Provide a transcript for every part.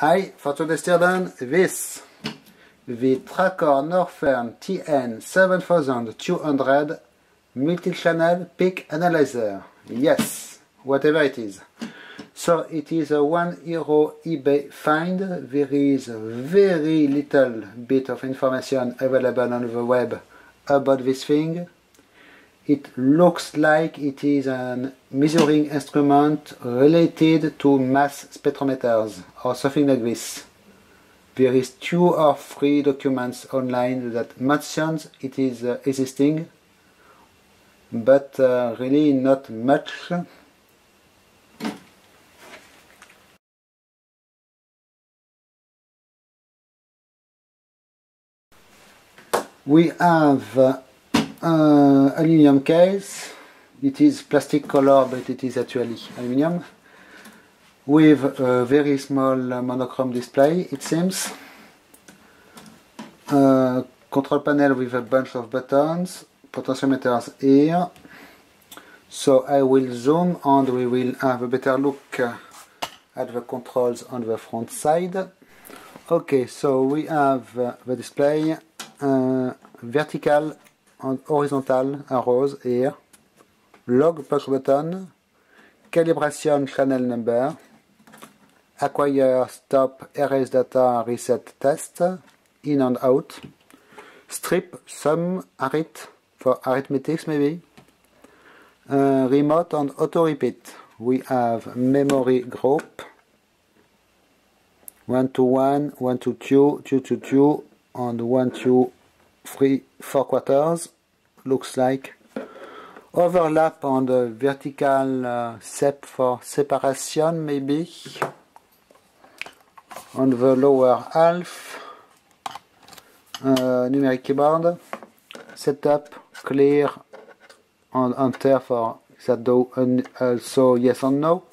Today's student, this Tracor Northern TN7200 multi-channel peak analyzer. Yes, whatever it is. So it is a one euro eBay find. There is very little bit of information available on the web about this thing. It looks like it is a measuring instrument related to mass spectrometers or something like this. There is two or three documents online that mentions it is uh, existing, but uh, really not much. We have uh, aluminum case. It is plastic color, but it is actually aluminum. With a very small monochrome display, it seems. Uh, control panel with a bunch of buttons, potentiometers here. So I will zoom and we will have a better look at the controls on the front side. Okay, so we have uh, the display, uh, vertical horizontal arrows here, log push button, calibration channel number, acquire, stop, erase data, reset test, in and out, strip, sum, arith, for arithmetics maybe, uh, remote and auto repeat. We have memory group, 1 to 1, 1 to 2, 2 to 2, and 1 to 3, 4 quarters, looks like. Overlap on the vertical uh, step for separation maybe. On the lower half, uh, numeric keyboard, setup, clear, and enter for that do also yes and no.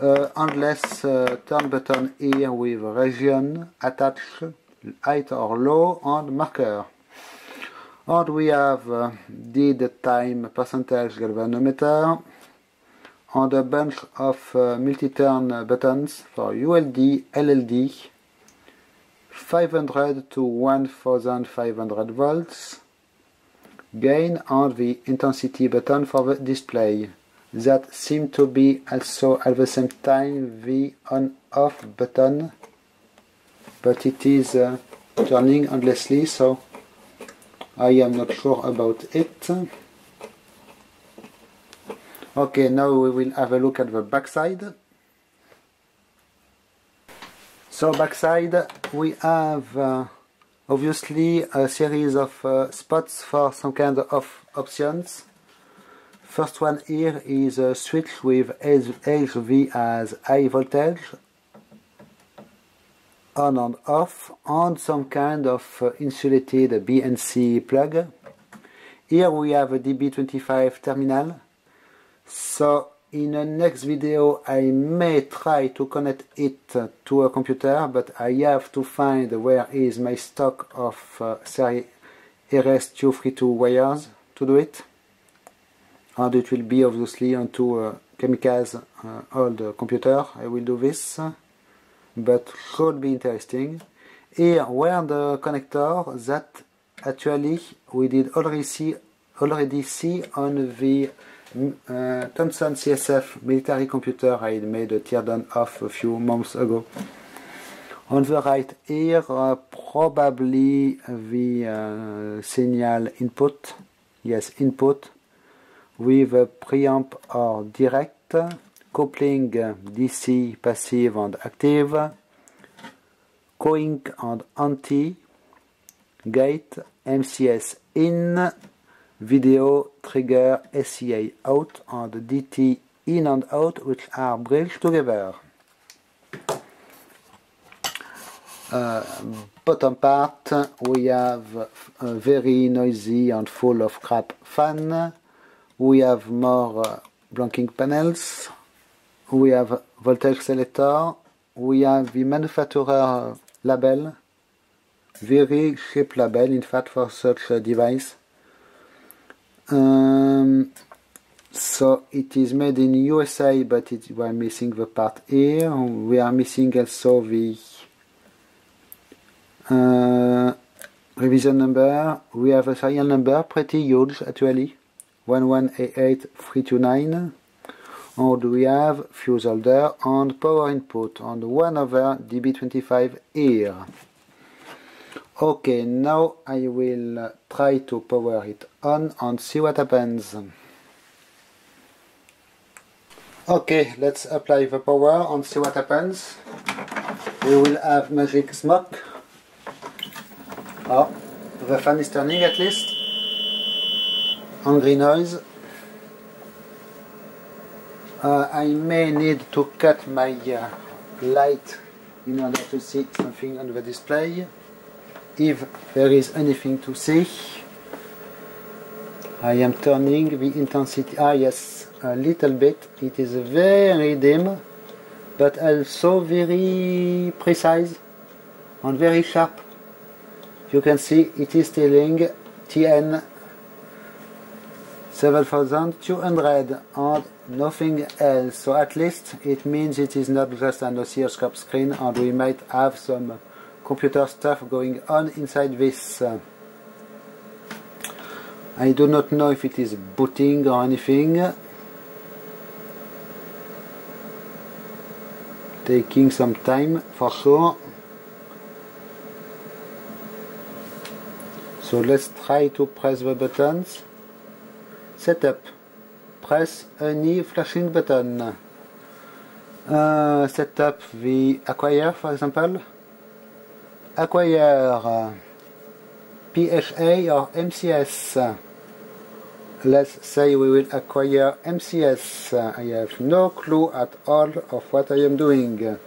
Uh, endless uh, turn button here with region, attach, height or low, and marker. And we have uh, did time percentage galvanometer and a bunch of uh, multi-turn buttons for ULD, LLD, 500 to 1500 volts, gain and the intensity button for the display. That seem to be also at the same time the on-off button, but it is uh, turning endlessly, so I am not sure about it. Okay, now we will have a look at the backside. So backside we have uh, obviously a series of uh, spots for some kind of options. First one here is a switch with HV as high voltage on and off on some kind of uh, insulated BNC plug. Here we have a DB25 terminal. So in the next video I may try to connect it to a computer but I have to find where is my stock of uh, series RS232 wires to do it and it will be obviously onto a Kamikaze uh, old computer I will do this but should be interesting here where the connector that actually we did already see already see on the uh, Thomson CSF military computer I made a teardown of a few months ago. On the right here, uh, probably the uh, signal input, yes, input, with a preamp or direct, coupling DC passive and active, coing and anti, gate, MCS in, video, trigger, SCA out and DT in and out which are bridged together. Uh, bottom part we have a very noisy and full of crap fan. We have more uh, blanking panels. We have voltage selector. We have the manufacturer label. Very cheap label in fact for such a device. Um, so it is made in USA but it, we are missing the part here we are missing also the uh, revision number we have a serial number pretty huge actually 1188329 and we have fuse holder and power input on 1 over dB25 here okay now I will try to power it on and see what happens Okay, let's apply the power and see what happens. We will have magic smoke. Oh, the fan is turning at least. Angry noise. Uh, I may need to cut my uh, light in order to see something on the display. If there is anything to see. I am turning the intensity. Ah yes, a little bit. It is very dim, but also very precise and very sharp. You can see it is telling TN 7200 and nothing else. So at least it means it is not just an oscilloscope screen and we might have some computer stuff going on inside this. I do not know if it is booting or anything. taking some time for sure so let's try to press the buttons setup press any flashing button uh, set up the acquire for example acquire PHA or MCS let's say we will acquire MCS. I have no clue at all of what I am doing.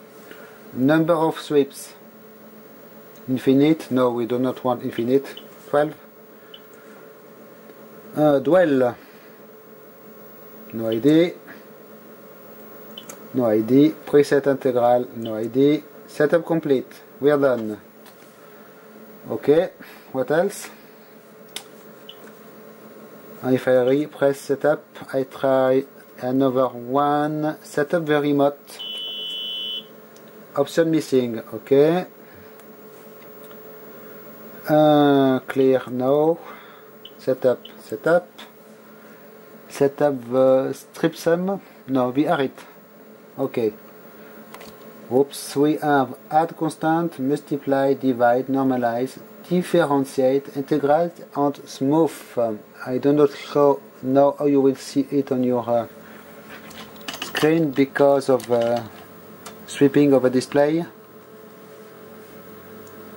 Number of sweeps. Infinite? No, we do not want infinite. 12. Uh, dwell. No ID. No ID. Preset integral. No ID. Setup complete. We are done. Okay. What else? if I press setup I try another one setup the remote option missing okay clear no setup setup setup the strip sum? No we are it okay Oops, we have add constant, multiply, divide, normalize, differentiate, integrate, and smooth. I do not show know how you will see it on your uh, screen because of uh, sweeping of a display.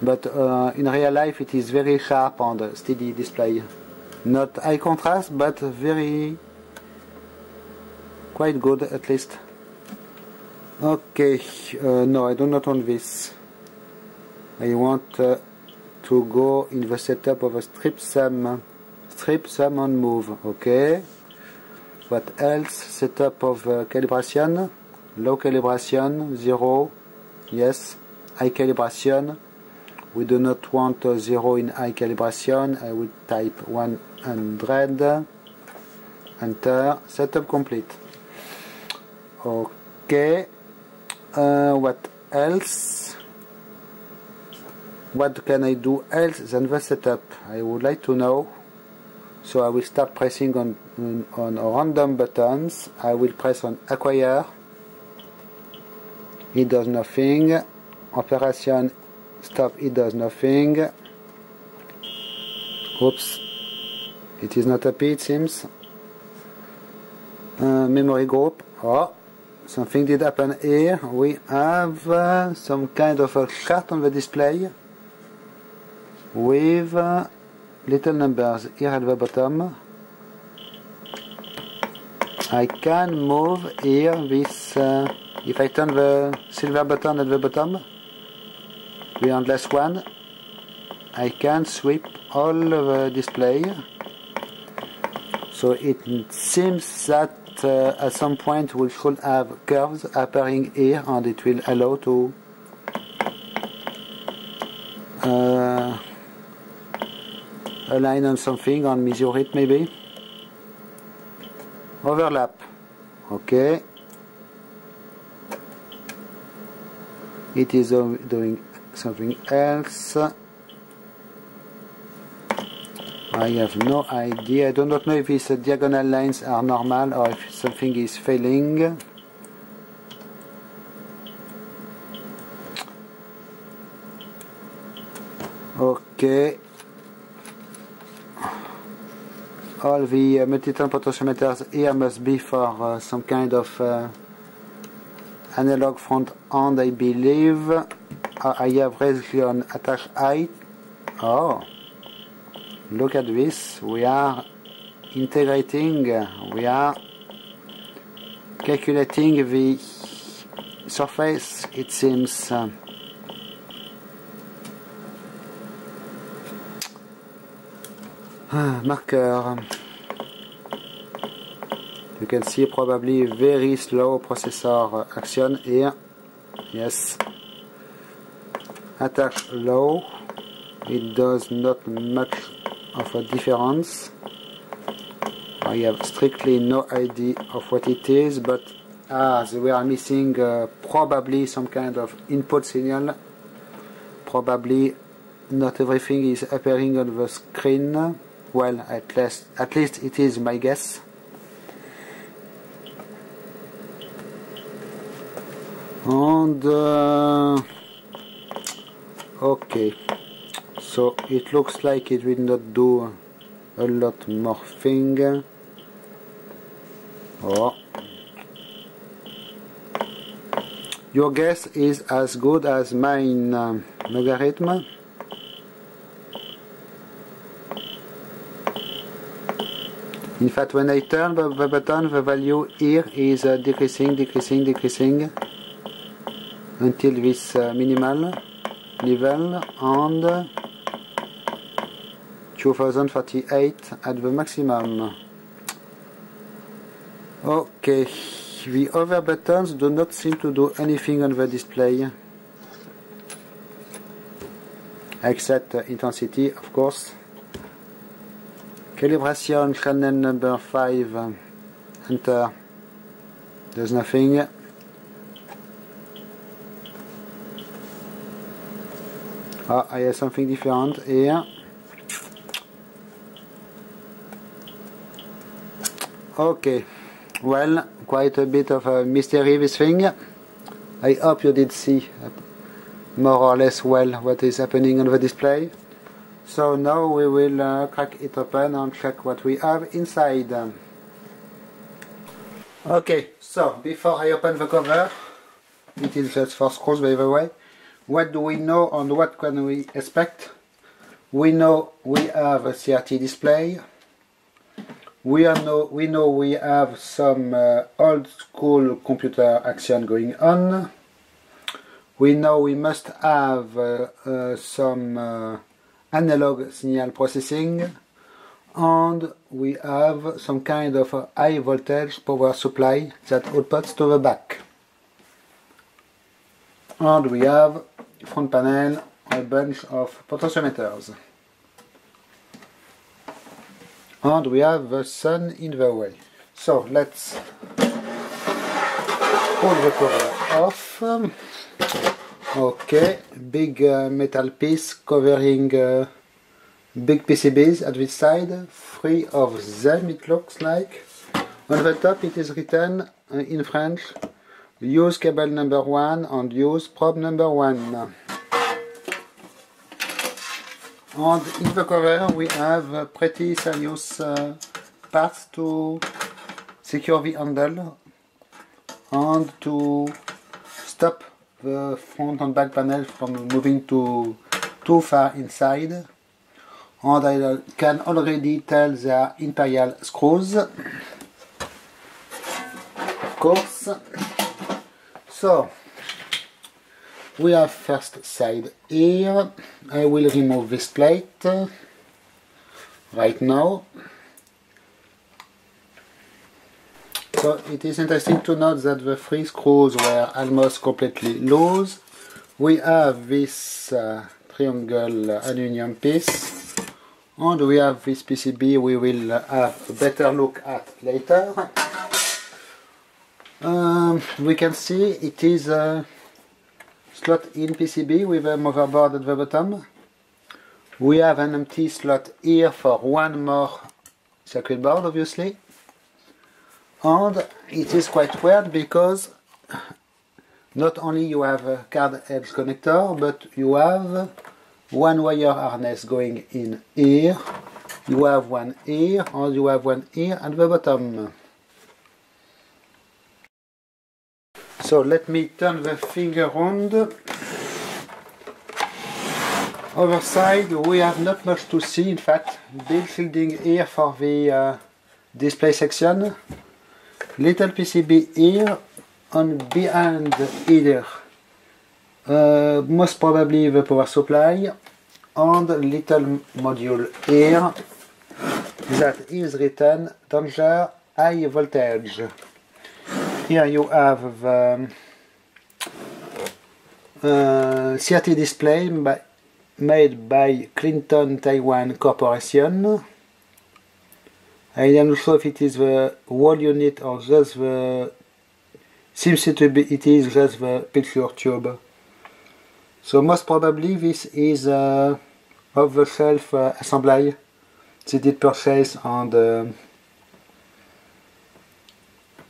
But uh, in real life it is very sharp and steady display. Not high contrast, but very quite good at least. Okay, uh, no, I do not want this. I want uh, to go in the setup of a strip sum, strip sum and move. Okay? What else? Setup of uh, calibration, low calibration, zero, yes. High calibration. We do not want uh, zero in high calibration. I will type 100. Enter. Setup complete. Okay. Uh, what else? What can I do else than the setup? I would like to know. So I will start pressing on, on, on random buttons. I will press on acquire. It does nothing. Operation stop, it does nothing. Oops. It is not happy, it seems. Uh, memory group. Oh, something did happen here. We have uh, some kind of a chart on the display with uh, little numbers here at the bottom. I can move here this, uh, if I turn the silver button at the bottom, the endless one, I can sweep all the display. So it seems that uh, at some point we should have curves appearing here and it will allow to uh, align on something on measure it maybe. Overlap. Okay it is doing something else I have no idea. I do not know if these diagonal lines are normal or if something is failing. Okay all the uh, multi-turn potentiometers here must be for uh, some kind of uh, analog front end I believe. Uh, I have raised on attach height. Oh look at this we are integrating we are calculating the surface it seems uh, Ah, marker. You can see probably very slow processor action here. Yes. Attack low. It does not much of a difference. I have strictly no idea of what it is, but ah, we are missing uh, probably some kind of input signal. Probably not everything is appearing on the screen. Well, at least, at least it is my guess. And uh, okay, so it looks like it will not do a lot more thing. Oh. Your guess is as good as mine, um, logarithm. In fact, when I turn the, button, the value here is uh, decreasing, decreasing, decreasing until this uh, minimal level and 2038 at the maximum. Okay, the other buttons do not seem to do anything on the display. Except intensity, of course. Calibration channel number 5 enter. There's nothing. Ah I have something different here okay well quite a bit of a mystery this thing I hope you did see more or less well what is happening on the display so now we will uh, crack it open and check what we have inside. Okay, so before I open the cover, it is just for screws by the way, what do we know and what can we expect? We know we have a CRT display, we, are know, we know we have some uh, old school computer action going on, we know we must have uh, uh some uh, analog signal processing. And we have some kind of high voltage power supply that outputs to the back. And we have front panel a bunch of potentiometers and we have the sun in the way so let's pull the cover off Okay, big uh, metal piece covering uh, big PCBs at this side, three of them it looks like. On the top it is written uh, in French, use cable number one and use probe number one. And in the cover we have pretty serious uh, parts to secure the handle and to stop the front and back panel from moving to too far inside. And I can already tell they are imperial screws. Of course. So we have first side here I will remove this plate right now So it is interesting to note that the three screws were almost completely loose. We have this uh, triangle aluminum piece and we have this PCB we will have a better look at later. Um, we can see it is a slot in PCB with uh, a motherboard at the bottom. We have an empty slot here for one more circuit board obviously and it is quite weird because not only you have a card edge connector but you have one wire harness going in here you have one here and you have one here at the bottom so let me turn the finger around other side we have not much to see. In fact big shielding here for the uh, display section. Little PCB here and behind either uh, most probably the power supply. And little module here. That is written danger high voltage here you have the uh, CRT display by, made by Clinton Taiwan Corporation. I am not sure if it is the wall unit or just the seems to be it is just the picture tube. So most probably this is uh, off-the-shelf uh, assembly they did purchase and uh,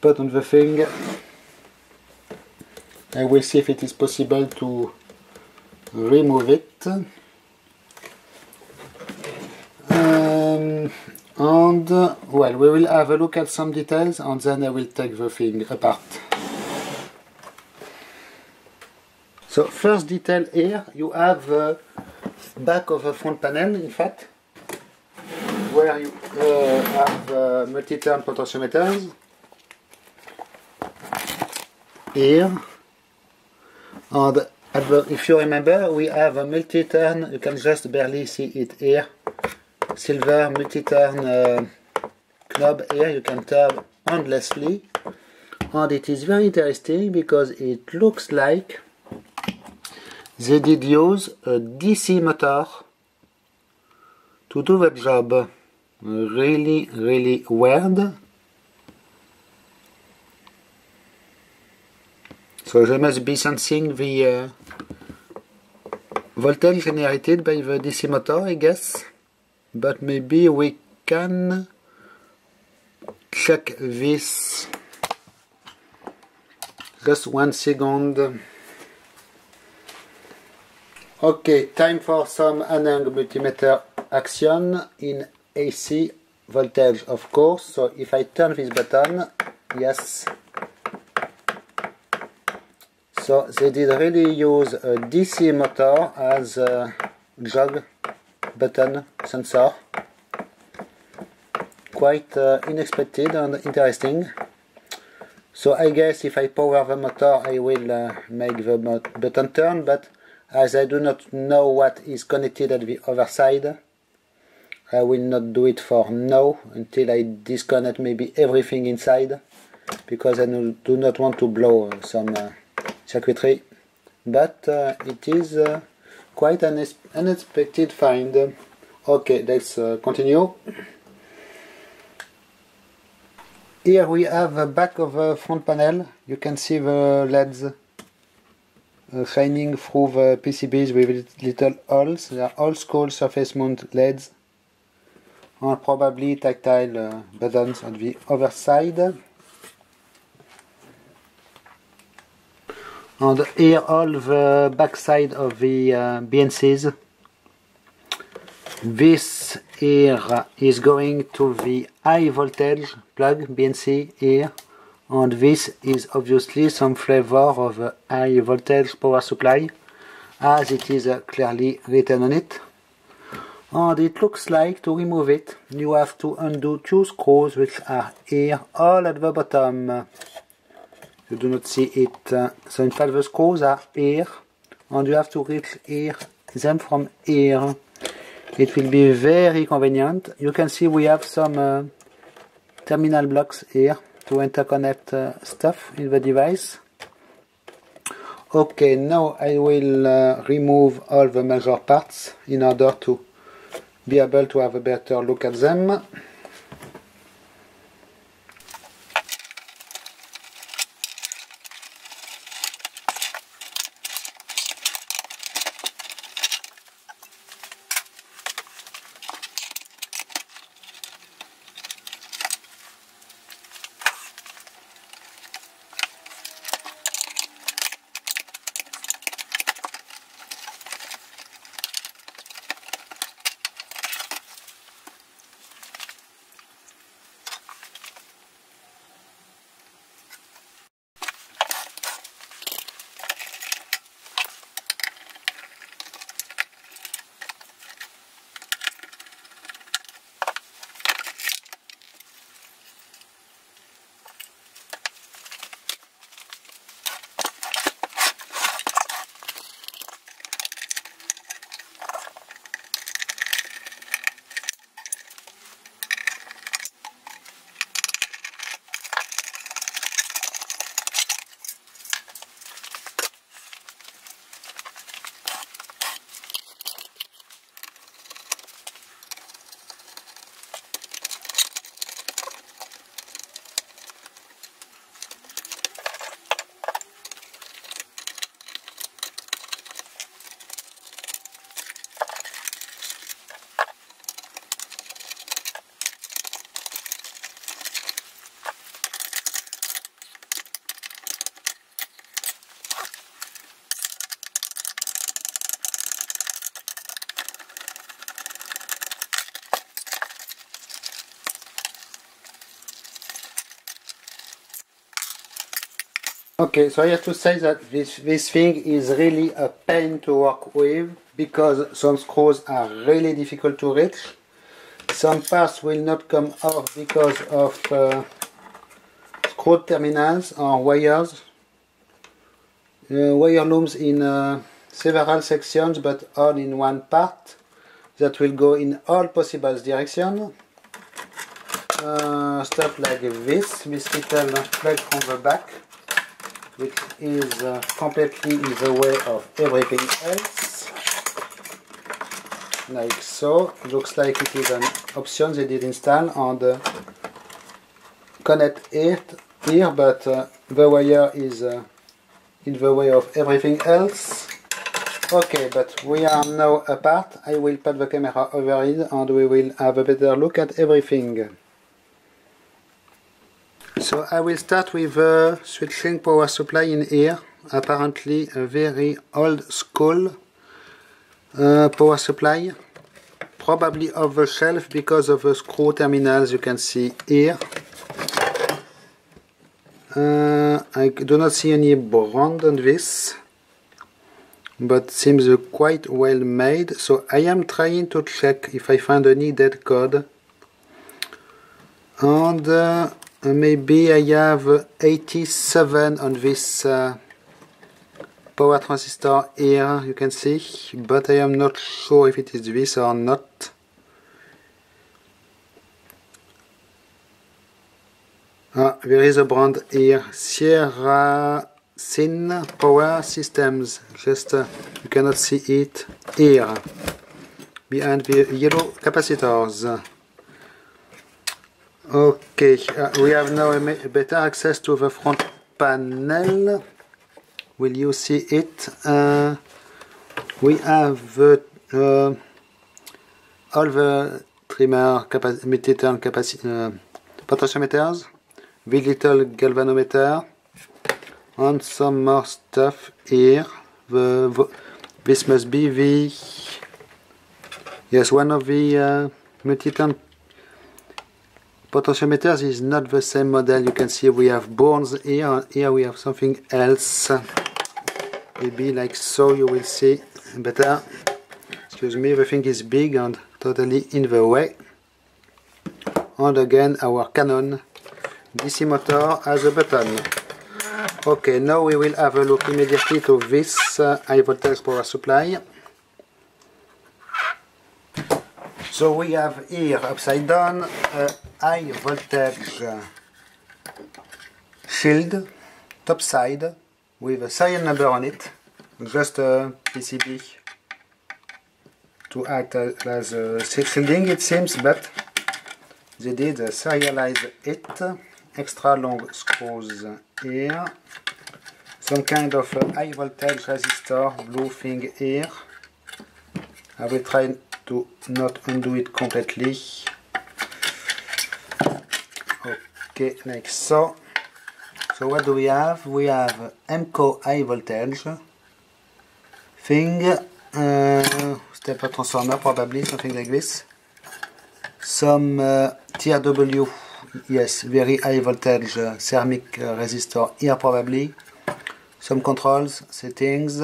put on the thing. I will see if it is possible to remove it. Um, and well we will have a look at some details and then I will take the thing apart. So first detail here you have the back of the front panel in fact where you uh, have uh, multi-turn potentiometers here and if you remember we have a multi-turn. You can just barely see it here. Silver multi-turn uh, knob here. You can turn endlessly. And it is very interesting because it looks like they did use a DC motor to do the job. Really really weird so there must be something the uh, voltage generated by the DC motor I guess. But maybe we can check this. Just one second. Okay time for some analog multimeter action in AC voltage of course. So if I turn this button yes so they did really use a DC motor as a jog button sensor. Quite uh, unexpected and interesting. So I guess if I power the motor I will uh, make the button turn, but as I do not know what is connected at the other side, I will not do it for now until I disconnect maybe everything inside because I do not want to blow some uh, but uh, it is uh, quite an unexpected find. Okay, let's uh, continue. Here we have the back of the front panel. You can see the LEDs uh, shining through the PCBs with little holes. They are old school surface mount LEDs and probably tactile uh, buttons on the other side. And here all the backside of the uh, BNCs this here is going to the high voltage plug BNC here and this is obviously some flavor of a high voltage power supply as it is uh, clearly written on it. And it looks like to remove it you have to undo two screws which are here all at the bottom you do not see it. Uh, so in fact the screws are here and you have to reach here them from here. It will be very convenient. You can see we have some uh, terminal blocks here to interconnect uh, stuff in the device. Okay, now I will uh, remove all the major parts in order to be able to have a better look at them. Okay, so I have to say that this, this thing is really a pain to work with because some screws are really difficult to reach. Some parts will not come off because of uh, screw terminals or wires. Uh, wire looms in uh, several sections but all in one part that will go in all possible directions. Uh, stuff like this, this little plug from the back which is uh, completely in the way of everything else. Like so looks like it is an option they did install on the connect it here but uh, the wire is uh, in the way of everything else. Okay but we are now apart. I will put the camera over it and we will have a better look at everything so I will start with uh, switching power supply in here. Apparently a very old school uh, power supply. Probably off the shelf because of the screw terminals you can see here. Uh, I do not see any brand on this but seems quite well made so I am trying to check if I find any dead code and uh, uh, maybe I have 87 on this uh, power transistor here you can see. But I am not sure if it is this or not. Ah, there is a brand here. Sierra Sin Power Systems. Just uh, you cannot see it here. Behind the yellow capacitors Okay, uh, we have now a better access to the front panel. Will you see it? Uh, we have uh, all the trimmer meter capacity uh, potentiometers, the little galvanometer, and some more stuff here. The, the, this must be the yes one of the uh, multi-turn potentiometers is not the same model. You can see we have bones. Here here we have something else. Maybe like so you will see better. Excuse me the thing is big and totally in the way. And again our Canon DC motor has a button. Okay now we will have a look immediately to this uh, high voltage power supply. So we have here upside down a high voltage shield top side with a serial number on it, just a PCB to act as a shielding it seems, but they did serialize it, extra long screws here, some kind of high voltage resistor, blue thing here. I will try to not undo it completely okay like so so what do we have? We have MCO high voltage. Thing uh, stepper transformer probably something like this. Some uh, TRW yes very high voltage uh, ceramic uh, resistor here probably. Some controls settings.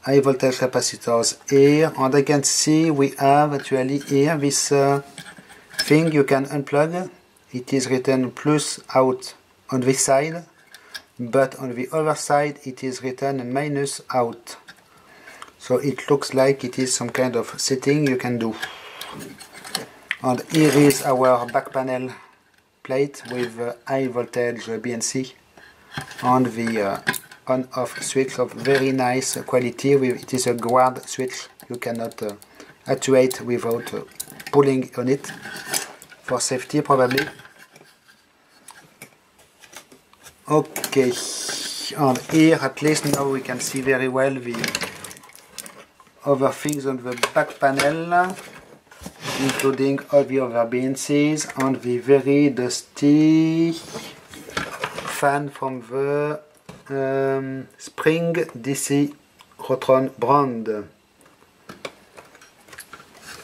High voltage capacitors here. And I can see we have actually here this uh, thing you can unplug it is written plus out on this side but on the other side it is written minus out so it looks like it is some kind of setting you can do and here is our back panel plate with uh, high voltage BNC on the uh, on-off switch of very nice quality. It is a guard switch. You cannot uh, actuate without uh, pulling on it for safety probably. Okay, and here at least now we can see very well the other things on the back panel including all the other BNCs and the very dusty fan from the um, Spring DC Rotron brand.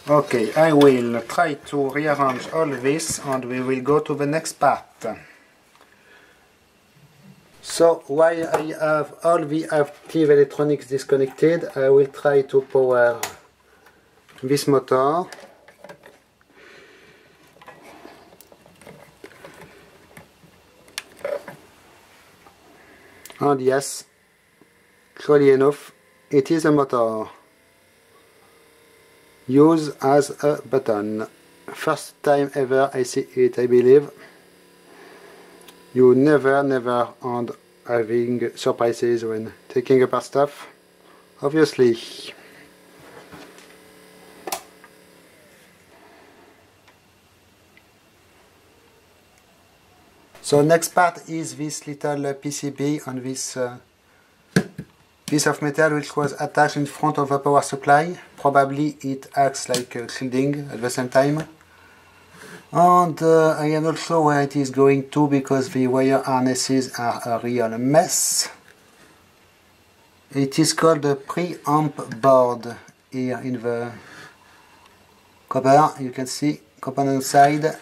Okay, I will try to rearrange all this and we will go to the next part. So while I have all the active electronics disconnected, I will try to power this motor. And yes, surely enough, it is a motor. Use as a button. First time ever I see it, I believe you never never end having surprises when taking apart stuff obviously so next part is this little PCB on this uh, piece of metal which was attached in front of a power supply probably it acts like shielding at the same time and uh, I am not sure where it is going to because the wire harnesses are a real mess. It is called the preamp board here in the cover. You can see component side.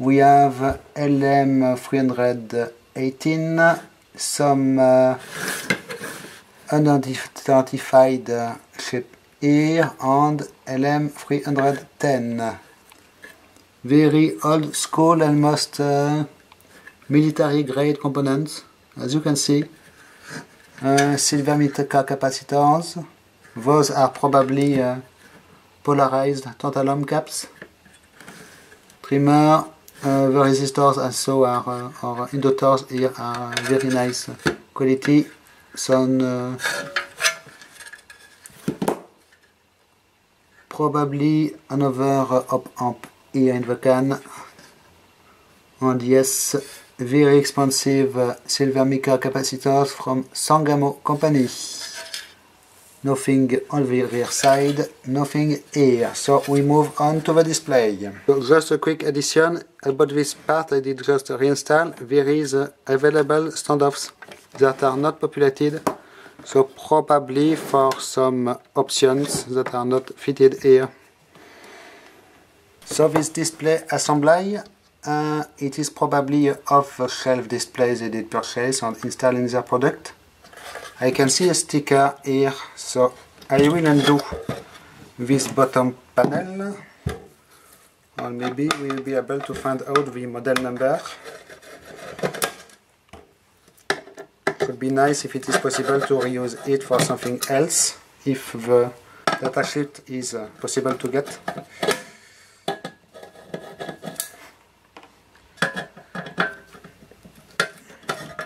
We have LM318, some uh, unidentified uh, shape here and LM310 very old school almost uh, military grade components. As you can see uh, silver mica capacitors. Those are probably uh, polarized tantalum caps. Trimmer uh, the resistors also are uh, or inductors here are very nice quality some uh, probably another op amp here in the can. And yes very expensive uh, silver mica capacitors from Sangamo company. Nothing on the rear side nothing here. So we move on to the display. So just a quick addition about this part I did just reinstall. There is uh, available standoffs that are not populated so probably for some options that are not fitted here so this display assembly, uh, it is probably off-the-shelf display they did purchase and install in their product. I can see a sticker here, so I will undo this bottom panel and maybe we will be able to find out the model number. Be nice if it is possible to reuse it for something else, if the datasheet is uh, possible to get.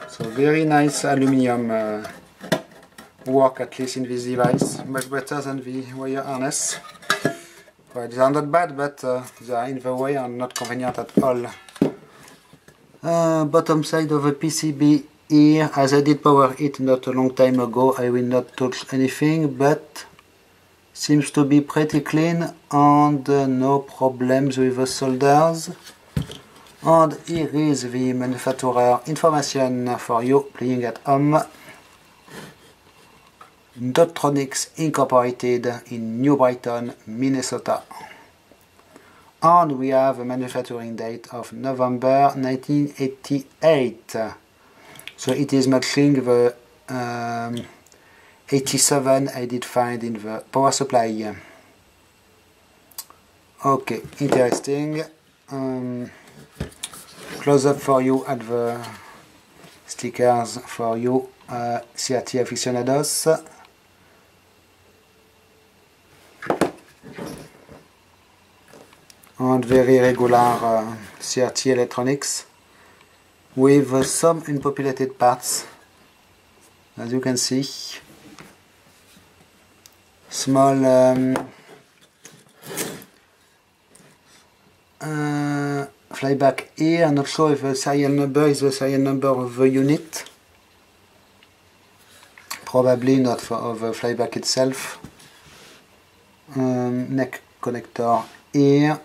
So very nice aluminium uh, work at least in this device, much better than the wire harness. Well, they are not bad, but uh, they are in the way and not convenient at all. Uh, bottom side of the PCB here, as I did power it not a long time ago, I will not touch anything, but seems to be pretty clean and uh, no problems with the solders. And here is the manufacturer information for you playing at home. Dotronix Incorporated in New Brighton, Minnesota. And we have a manufacturing date of November 1988. So it is matching the um, 87 I did find in the power supply. Okay, interesting. Um, close up for you at the stickers for you uh, CRT aficionados. And very regular uh, CRT electronics with uh, some unpopulated parts as you can see small um, uh, flyback here. I'm not sure if the serial number is the serial number of the unit. Probably not for the flyback itself. Um, neck connector here.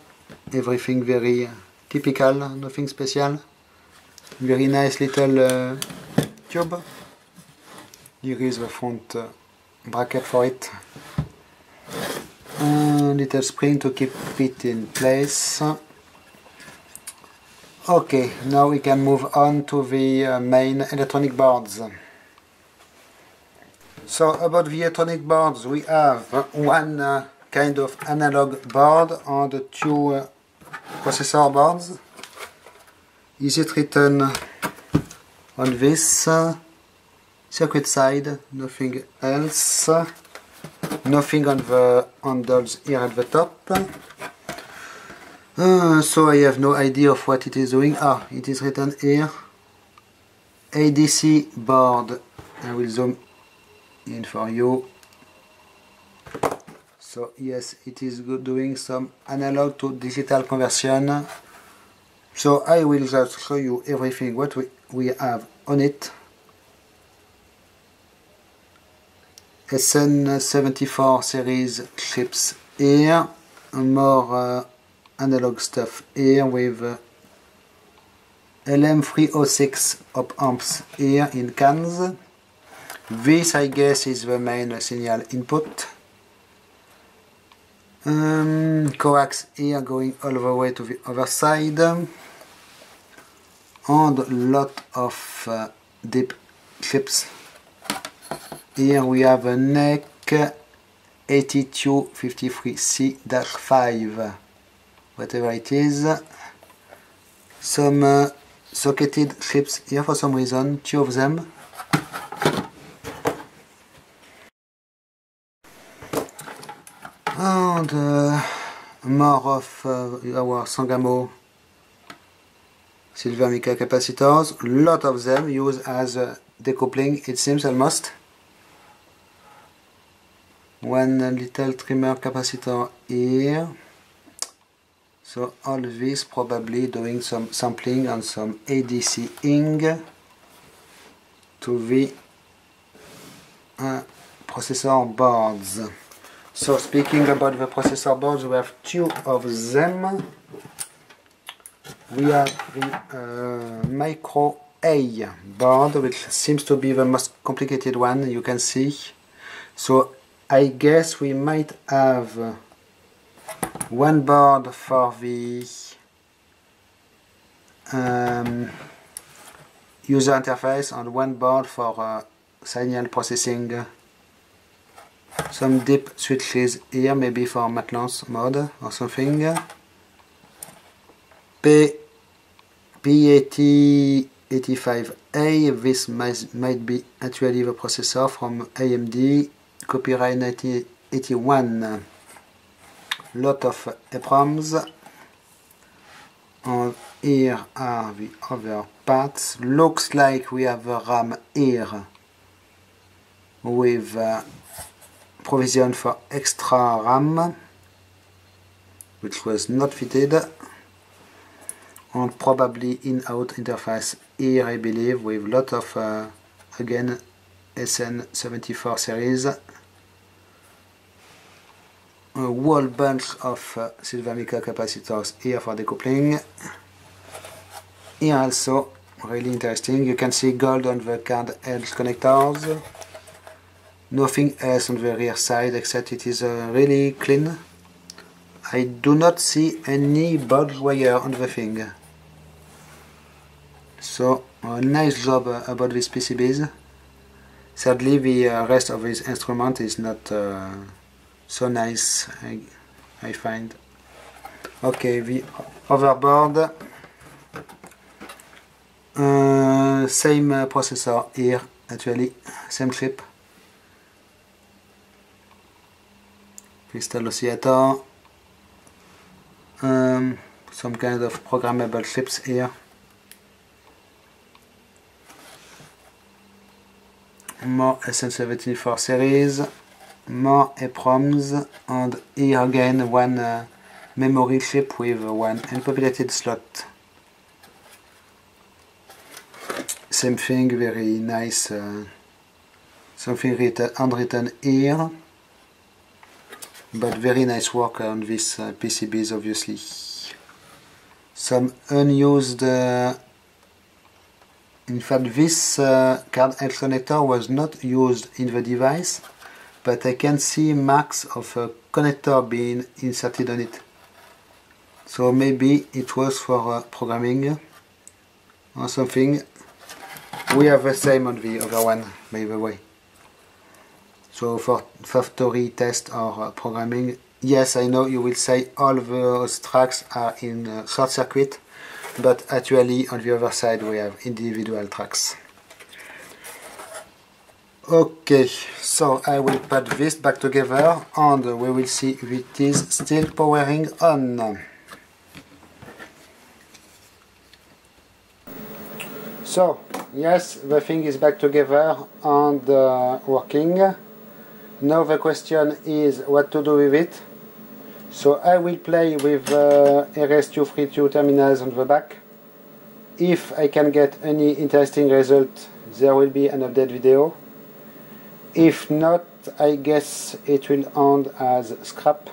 Everything very typical, nothing special. Very nice little uh, tube. Here is the front uh, bracket for it. A little spring to keep it in place. Okay, now we can move on to the uh, main electronic boards. So about the electronic boards, we have one uh, kind of analog board and two uh, processor boards. Is it written on this uh, circuit side? Nothing else. Nothing on the handles here at the top. Uh, so I have no idea of what it is doing. Ah, it is written here. ADC board. I will zoom in for you. So yes, it is doing some analog to digital conversion. So I will just show you everything what we, we have on it. SN74 series chips here, more uh, analog stuff here with uh, LM306 op amps here in cans. This I guess is the main signal input. Um, coax here going all the way to the other side. And lot of uh, DIP clips. Here we have a NEC 8253C-5 whatever it is. Some uh, socketed clips here for some reason two of them uh, more of uh, our Sangamo silver mica capacitors a lot of them used as uh, decoupling it seems almost. One little trimmer capacitor here. So all this probably doing some sampling and some ADC-ing to the uh, processor boards so speaking about the processor boards we have two of them we have the uh, micro A board which seems to be the most complicated one you can see so I guess we might have one board for the um, user interface and one board for uh, signal processing. Some deep switches here, maybe for maintenance mode or something. P P8085A, this might, might be actually the processor from AMD copyright 1981 lot of EPROMs. And here are the other parts. Looks like we have a RAM here with uh, provision for extra RAM which was not fitted and probably in-out interface here I believe with lot of uh, again SN74 series a whole bunch of uh, capacitors here for decoupling. Here also, really interesting, you can see gold on the card edge connectors. Nothing else on the rear side except it is uh, really clean. I do not see any bodge wire on the thing. So, a nice job uh, about these PCBs. Sadly, the uh, rest of this instrument is not uh, so nice I, I find okay the overboard uh, same uh, processor here actually same chip crystal oscillator um, some kind of programmable chips here. More SN74 series. More EPROMs and here again one uh, memory chip with one unpopulated slot. Same thing, very nice, uh, something written, handwritten here, but very nice work on these uh, PCBs obviously. Some unused, uh, in fact this uh, card connector was not used in the device, but I can see marks of a connector being inserted on it. So maybe it was for programming. or something. We have the same on the other one, by the way. So for factory test or uh, programming, yes, I know you will say all those tracks are in uh, short circuit, but actually on the other side we have individual tracks. Okay, so I will put this back together and we will see if it is still powering on. So, yes, the thing is back together and uh, working. Now the question is what to do with it. So I will play with uh, RS-232 terminals on the back. If I can get any interesting result, there will be an update video. If not, I guess it will end as scrap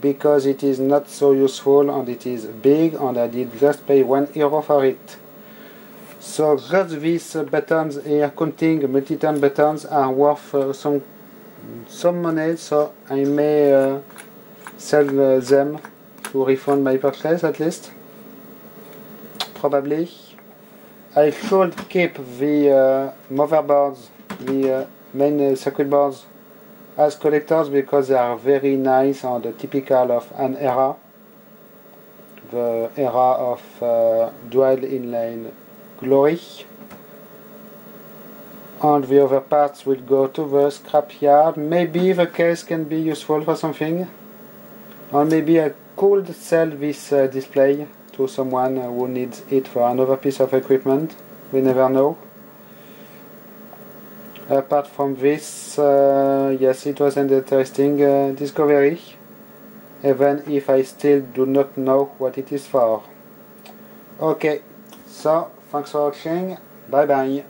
because it is not so useful and it is big and I did just pay 1 euro for it. So just these buttons here, counting multi-turn buttons are worth uh, some some money so I may uh, sell them to refund my purchase at least. Probably. I should keep the uh, motherboards, the uh, main circuit boards as collectors because they are very nice and typical of an era the era of uh, dual inline glory and the other parts will go to the scrapyard. Maybe the case can be useful for something. Or maybe I could sell this uh, display to someone who needs it for another piece of equipment. We never know. Apart from this, uh, yes, it was an interesting uh, discovery, even if I still do not know what it is for. Okay, so thanks for watching, bye bye.